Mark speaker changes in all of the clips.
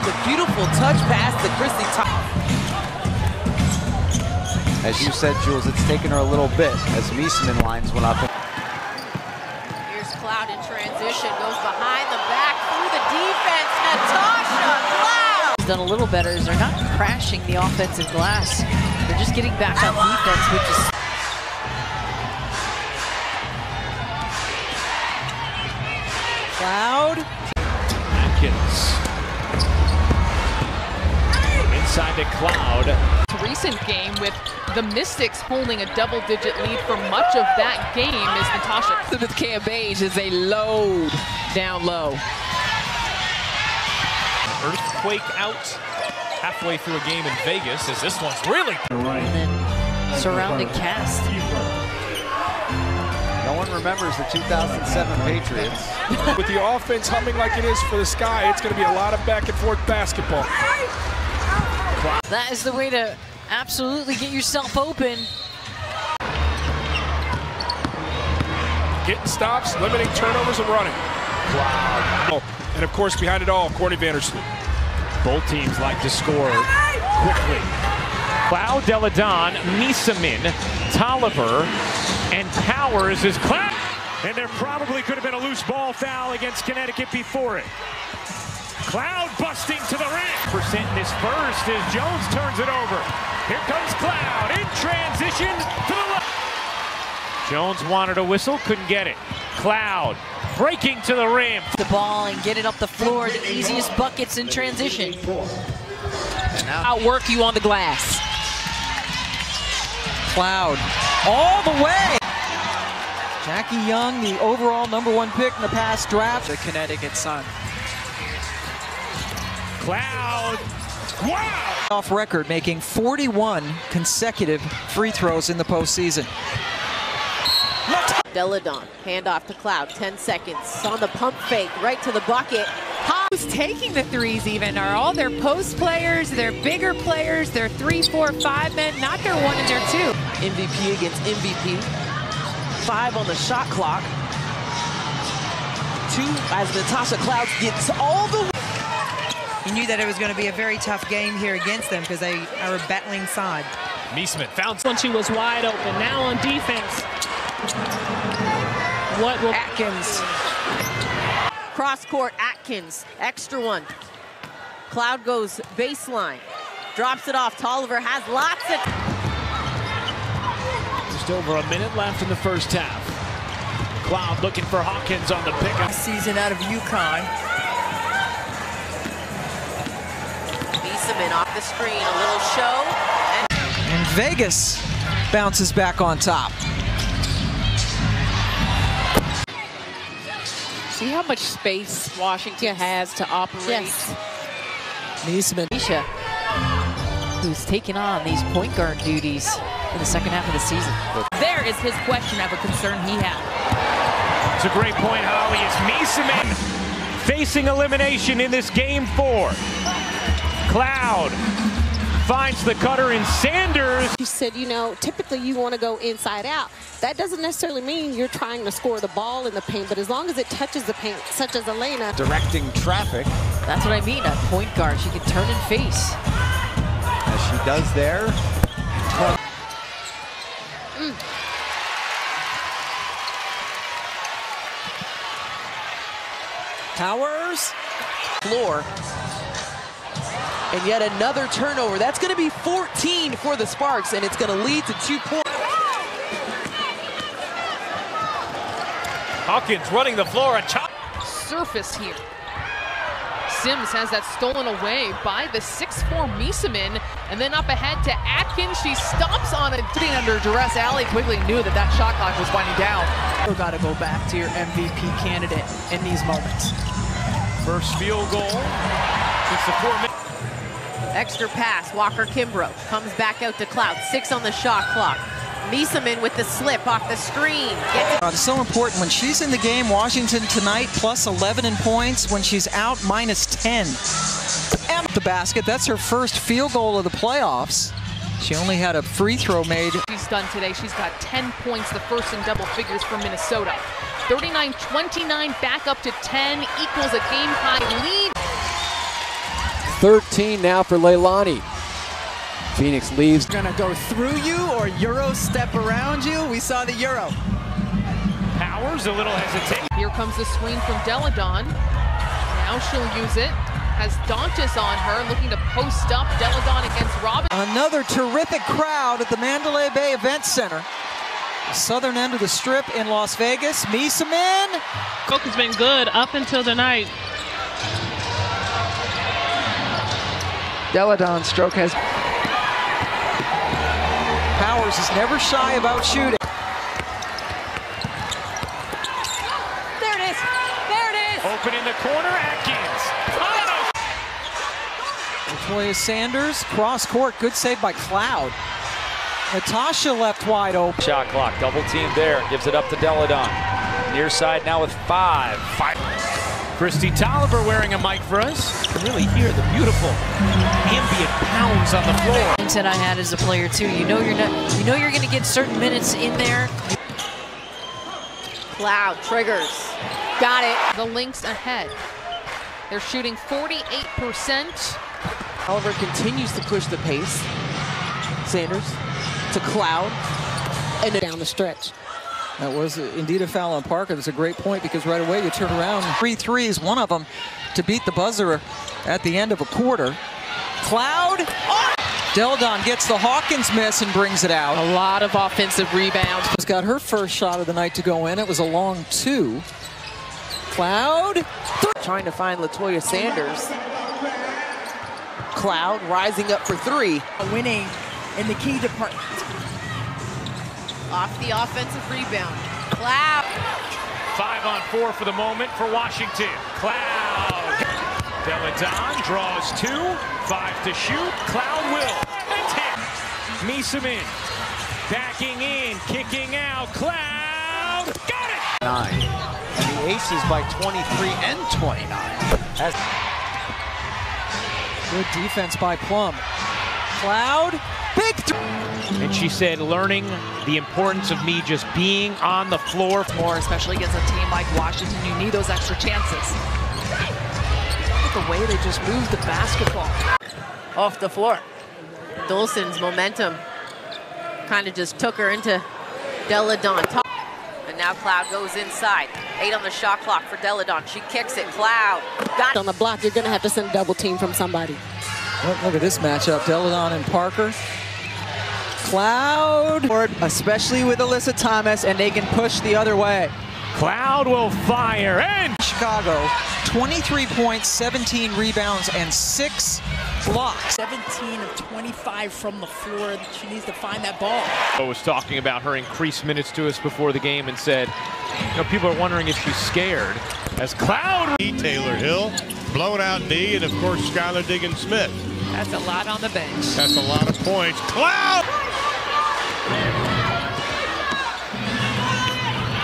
Speaker 1: with a beautiful touch pass to Kristi
Speaker 2: As you said, Jules, it's taken her a little bit as Meesseman lines went up.
Speaker 3: Here's Cloud in transition, goes behind the back through the defense. Natasha Cloud!
Speaker 4: She's Done a little better is they're not crashing the offensive glass. They're just getting back on defense, which is
Speaker 1: Cloud.
Speaker 5: Atkins. Inside to Cloud.
Speaker 6: recent game with the Mystics holding a double-digit lead for much of that game is Natasha.
Speaker 1: Elizabeth Cambage is a load down low.
Speaker 5: Earthquake out halfway through a game in Vegas as this one's really
Speaker 4: and then surrounding cast.
Speaker 2: No one remembers the 2007 Patriots.
Speaker 7: With the offense humming like it is for the Sky, it's going to be a lot of back and forth basketball.
Speaker 4: That is the way to absolutely get yourself open.
Speaker 7: Getting stops, limiting turnovers, and running. Wow. Oh, and of course, behind it all, Courtney Vandersloot.
Speaker 5: Both teams like to score quickly. Cloud, Delle Donne, Meesseman, Tolliver, and Powers is Cloud. And there probably could have been a loose ball foul against Connecticut before it. Cloud busting to the rim. Percent in his first as Jones turns it over. Here comes Cloud in transition to the left. Jones wanted a whistle, couldn't get it. Cloud breaking to the rim.
Speaker 4: The ball and get it up the floor. The easiest buckets in transition.
Speaker 1: Outwork you on the glass. Cloud all the way. Jackie Young, the overall number one pick in the past draft. The Connecticut Sun.
Speaker 5: Cloud. Wow!
Speaker 1: Off record, making 41 consecutive free throws in the postseason.
Speaker 3: Delle Donne, handoff to Cloud, 10 seconds. On the pump fake, right to the bucket.
Speaker 6: Who's taking the threes even? Are all their post players, their bigger players, their three, four, five men, not their one and their two?
Speaker 1: MVP against MVP. Five on the shot clock. Two as Natasha Cloud gets all the
Speaker 8: You knew that it was going to be a very tough game here against them because they are a battling side.
Speaker 5: Meesseman found
Speaker 6: When she was wide open. Now on defense. What will
Speaker 1: Atkins.
Speaker 3: Cross court, Atkins, extra one. Cloud goes baseline, drops it off. Tolliver has lots of.
Speaker 5: Just over a minute left in the first half. Cloud looking for Hawkins on the pickup.
Speaker 8: Season out of UConn.
Speaker 3: Meesseman off the screen, a little show. And
Speaker 1: And Vegas bounces back on top.
Speaker 6: see how much space Washington has to operate?
Speaker 3: yes,
Speaker 1: Meesseman.
Speaker 4: Misha, who's taken on these point guard duties in the second half of the season.
Speaker 6: There is his question of a concern he had.
Speaker 5: It's a great point, Holly. It's Meesseman facing elimination in this game four. Cloud finds the cutter in Sanders.
Speaker 9: You said, you know, typically you want to go inside out. That doesn't necessarily mean you're trying to score the ball in the paint, but as long as it touches the paint, such as Elena.
Speaker 2: Directing traffic,
Speaker 4: That's what I mean, a point guard. She can turn and face.
Speaker 2: as she does there.
Speaker 1: Towers. Floor. And yet another turnover. That's going to be 14 for the Sparks, and it's going to lead to two points.
Speaker 5: Hawkins running the floor and chop.
Speaker 6: Surface here. Sims has that stolen away by the 6'4 Meesseman, and then up ahead to Atkins. She stops on it.
Speaker 1: Sitting under duress, Allie quickly knew that that shot clock was winding down. You got to go back to your MVP candidate in these moments.
Speaker 5: First field goal. Since the four minutes.
Speaker 3: Extra pass. Walker Kimbrough comes back out to Cloud, six on the shot clock. Meesseman with the slip off the screen. Gets it
Speaker 1: Uh, It's so important when she's in the game. Washington tonight plus 11 in points. When she's out, minus 10. And the basket. That's her first field goal of the playoffs. She only had a free throw made.
Speaker 6: She's done today. She's got 10 points, the first in double figures for Minnesota. 39-29, back up to 10, equals a game high lead.
Speaker 10: 13 now for Leilani. Phoenix leaves.
Speaker 11: Gonna go through you or Euro step around you. We saw the Euro.
Speaker 5: Powers a little hesitant.
Speaker 6: Here comes the swing from Delle Donne. Now she'll use it. Has Dantas on her, looking to post up Delle Donne against Robin.
Speaker 1: Another terrific crowd at the Mandalay Bay Event Center. Southern end of the strip in Las Vegas. Meesseman.
Speaker 12: Coke has been good up until tonight.
Speaker 11: Delle Donne stroke has.
Speaker 1: Powers is never shy about shooting.
Speaker 3: There it is. There it is.
Speaker 5: Open in the corner, Atkins.
Speaker 1: Latoya Sanders, cross court, good save by Cloud. Natasha left wide open.
Speaker 13: Shot clock, double team there, gives it up to Delle Donne. Near side now with five. Five.
Speaker 5: Kristi Tolliver wearing a mic for us. You can really hear the beautiful ambient pounds on the floor.
Speaker 4: Mindset I had as a player too. You know you're not. You know you're going to get certain minutes in there.
Speaker 3: Cloud triggers. Got it.
Speaker 6: The Lynx ahead. They're shooting 48%.
Speaker 11: Oliver continues to push the pace. Sanders to Cloud.
Speaker 9: And down the stretch.
Speaker 1: That was indeed a foul on Parker. That's a great point because right away you turn around. Three threes, one of them to beat the buzzer at the end of a quarter. Cloud. Oh! Delle Donne gets the Hawkins miss and brings it out.
Speaker 11: A lot of offensive rebounds.
Speaker 1: Has got her first shot of the night to go in. It was a long two. Cloud.
Speaker 11: Trying to find Latoya Sanders. Cloud rising up for three. Winning in the key department.
Speaker 3: Off the offensive rebound. Cloud.
Speaker 5: Five on four for the moment for Washington. Cloud. Delle Donne draws two. Five to shoot. Cloud will. And ten. Meesseman backing in, kicking out. Cloud. Got it.
Speaker 2: Nine. And the Aces by 23 and 29. That's
Speaker 1: Good defense by Plum. Cloud. Big
Speaker 5: And she said, learning the importance of me just being on the floor.
Speaker 11: More, especially against a team like Washington, you need those extra chances. Look at the way they just moved the basketball. Off the floor.
Speaker 3: Dolson's momentum kind of just took her into Delle Donne. And now Cloud goes inside. Eight on the shot clock for Delle Donne. She kicks it. Cloud. Got
Speaker 9: On the block, you're going to have to send a double team from somebody.
Speaker 1: Look, look at this matchup. Delle Donne and Parker. Cloud.
Speaker 11: Especially with Alyssa Thomas, and they can push the other way.
Speaker 5: Cloud will fire and
Speaker 1: Chicago, 23 points, 17 rebounds, and six blocks.
Speaker 11: 17 of 25 from the floor. She needs to find that ball.
Speaker 5: I was talking about her increased minutes to us before the game and said, you know, people are wondering if she's scared. As Cloud.
Speaker 14: Tayler Hill, blown out knee, and of course Skylar Diggins Smith.
Speaker 11: That's a lot on the bench.
Speaker 14: That's a lot of points. Cloud!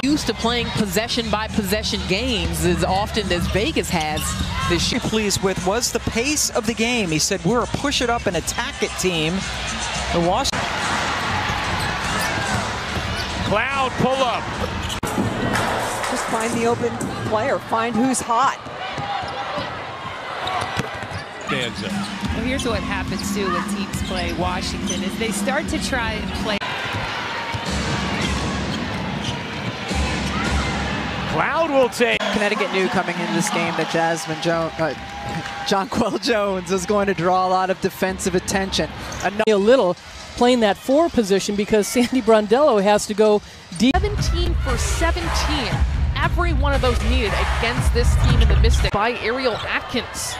Speaker 11: Used to playing possession by possession games as often as Vegas has this year.
Speaker 1: Pleased with was the pace of the game. He said, we're a push it up and attack it team. The Washington.
Speaker 5: Cloud pull up.
Speaker 15: Just find the open player. Find who's hot.
Speaker 14: Danza.
Speaker 16: Well, here's what happens too when teams play Washington is they start to try and play.
Speaker 5: Cloud will take.
Speaker 11: Connecticut knew coming into this game that Jasmine Jones, uh, Jonquel Jones was going to draw a lot of defensive attention.
Speaker 17: A little playing that four position because Sandy Brondello has to go deep.
Speaker 6: 17 for 17. Every one of those needed against this team in the Mystics by Ariel Atkins.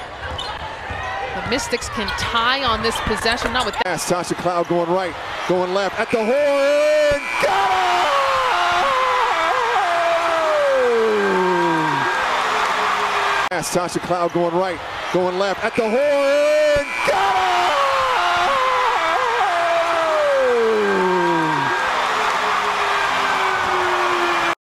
Speaker 6: The Mystics can tie on this possession, not with that.
Speaker 18: Pass, Tasha Cloud going right, going left, at the horn, got Tasha Cloud going right, going left, at the it!